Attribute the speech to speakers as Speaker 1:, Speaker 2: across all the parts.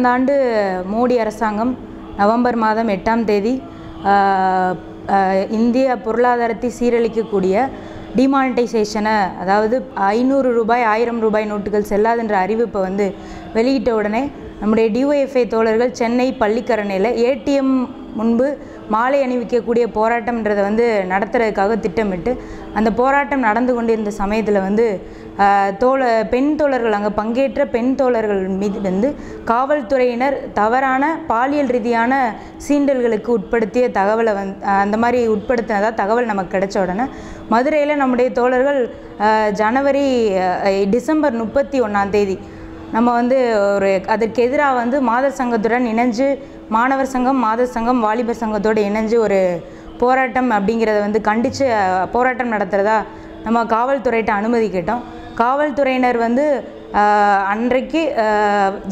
Speaker 1: இந்த ஆண்டு மோடி அரசாங்கம் நவம்பர் மாதம் எட்டாம் தேதி இந்திய பொருளாதாரத்தை சீரழிக்கக்கூடிய டிமானிட்டைசேஷனை அதாவது ஐநூறு ரூபாய் ஆயிரம் ரூபாய் நோட்டுகள் செல்லாதுன்ற அறிவிப்பை வந்து வெளியிட்ட உடனே நம்முடைய டிஒஎஃப்ஐ தோழர்கள் சென்னை பள்ளிக்கரணையில் ஏடிஎம் முன்பு மாலை அணிவிக்கக்கூடிய போராட்டம்ன்றதை வந்து நடத்துறதுக்காக திட்டமிட்டு அந்த போராட்டம் நடந்து கொண்டிருந்த சமயத்தில் வந்து தோழ பெண் தோழர்கள் அங்கே பங்கேற்ற பெண் தோழர்கள் மீது வந்து காவல்துறையினர் தவறான பாலியல் ரீதியான சீண்டல்களுக்கு உட்படுத்திய தகவலை வந் அந்த மாதிரி உட்படுத்தினதாக தகவல் நமக்கு கிடைச்ச உடனே மதுரையில் நம்முடைய தோழர்கள் ஜனவரி டிசம்பர் முப்பத்தி ஒன்றாம் தேதி நம்ம வந்து ஒரு அதற்கு எதிராக வந்து மாதர் சங்கத்துடன் இணைஞ்சு மாணவர் சங்கம் மாதர் சங்கம் வாலிபர் சங்கத்தோடு இணைஞ்சு ஒரு போராட்டம் அப்படிங்கிறத வந்து கண்டித்து போராட்டம் நடத்துகிறதா நம்ம காவல்துறையிட்ட அனுமதி கேட்டோம். காவல்துறையினர் வந்து அன்றைக்கு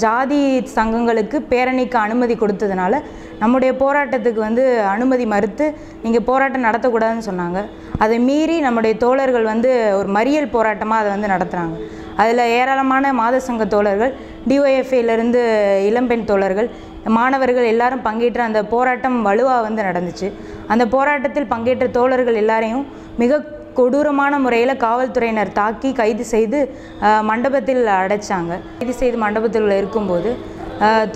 Speaker 1: ஜாதி சங்கங்களுக்கு பேரணிக்கு அனுமதி கொடுத்ததுனால நம்முடைய போராட்டத்துக்கு வந்து அனுமதி மறுத்து நீங்கள் போராட்டம் நடத்தக்கூடாதுன்னு சொன்னாங்க. அதை மீறி நம்முடைய தோழர்கள் வந்து ஒரு மறியல் போராட்டமாக அதை வந்து நடத்துகிறாங்க அதில் ஏராளமான மாத சங்க தோழர்கள் டிஒஎஃப்ஐலேருந்து இளம்பெண் தோழர்கள் மாணவர்கள் எல்லாரும் பங்கேற்ற அந்த போராட்டம் வலுவாக வந்து நடந்துச்சு. அந்த போராட்டத்தில் பங்கேற்ற தோழர்கள் எல்லாரையும் மிக கொடூரமான முறையில் காவல்துறையினர் தாக்கி கைது செய்து மண்டபத்தில் அடைச்சாங்க. கைது செய்து மண்டபத்தில் இருக்கும்போது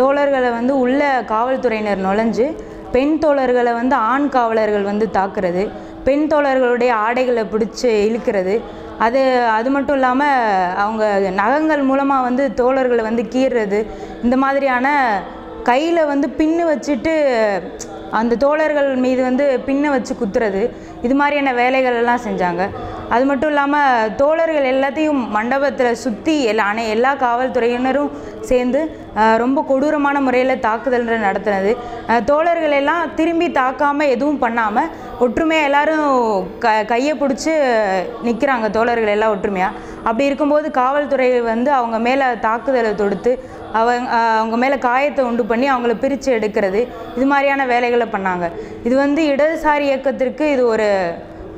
Speaker 1: தோழர்களை வந்து உள்ள காவல்துறையினர் நுழைஞ்சு பெண் தோழர்களை வந்து ஆண் காவலர்கள் வந்து தாக்குறது பெண் தோழர்களுடைய ஆடைகளை பிடிச்சி இழுக்கிறது. அது அது மட்டும் இல்லாமல் அவங்க நகங்கள் மூலமாக வந்து தோழர்களை வந்து கீறுறது இந்த மாதிரியான கையில் வந்து பின்னு வச்சுட்டு அந்த தோழர்கள் மீது வந்து பின்னை வச்சு குத்துறது இது மாதிரியான வேலைகள் எல்லாம் செஞ்சாங்க. அது மட்டும் இல்லாமல் தோழர்கள் எல்லாத்தையும் மண்டபத்தில் சுற்றி எல்லா அனை எல்லா காவல்துறையினரும் சேர்ந்து ரொம்ப கொடூரமான முறையில் தாக்குதல் நடத்தினது. தோழர்கள் எல்லாம் திரும்பி தாக்காமல் எதுவும் பண்ணாமல் ஒற்றுமையாக எல்லாரும் க கையை பிடிச்சி நிற்கிறாங்க தோழர்கள் எல்லாம் ஒற்றுமையாக அப்படி இருக்கும்போது காவல்துறை வந்து அவங்க மேலே தாக்குதலை தொடுத்து அவங்க அவங்க மேலே காயத்தை உண்டு பண்ணி அவங்கள பிரித்து எடுக்கிறது. இது மாதிரியான வேலைகளை பண்ணாங்க. இது வந்து இடதுசாரி இயக்கத்திற்கு இது ஒரு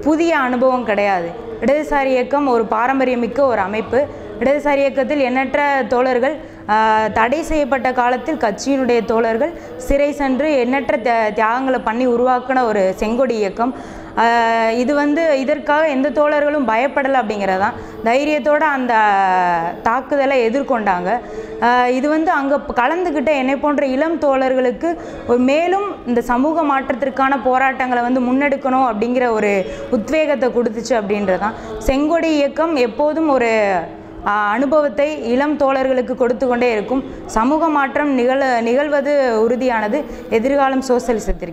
Speaker 1: புதிய அனுபவம் கிடையாது. இடதுசாரி இயக்கம் ஒரு பாரம்பரியமிக்க ஒரு அமைப்பு. இடதுசாரி இயக்கத்தில் எண்ணற்ற தோழர்கள் தடை செய்யப்பட்ட காலத்தில் கட்சியினுடைய தோழர்கள் சிறை சென்று எண்ணற்ற தியா- தியாகங்களை பண்ணி உருவாக்கின ஒரு செங்கொடி இயக்கம். இது வந்து இதற்காக எந்த தோழர்களும் பயப்படலை அப்படிங்கிறதான் தைரியத்தோடு அந்த தாக்குதலை எதிர்கொண்டாங்க. இது வந்து அங்கே கலந்துக்கிட்ட என்னை போன்ற இளம் தோழர்களுக்கு ஒரு மேலும் இந்த சமூக மாற்றத்திற்கான போராட்டங்களை வந்து முன்னெடுக்கணும் அப்படிங்கிற ஒரு உத்வேகத்தை கொடுத்துச்சு அப்படின்றதான் செங்கொடி இயக்கம் எப்போதும் ஒரு அனுபவத்தை இளம் தோழர்களுக்கு கொடுத்து கொண்டே இருக்கும். சமூக மாற்றம் நிகழ நிகழ்வது உறுதியானது. எதிர்காலம் சோசலிசத்திற்கு.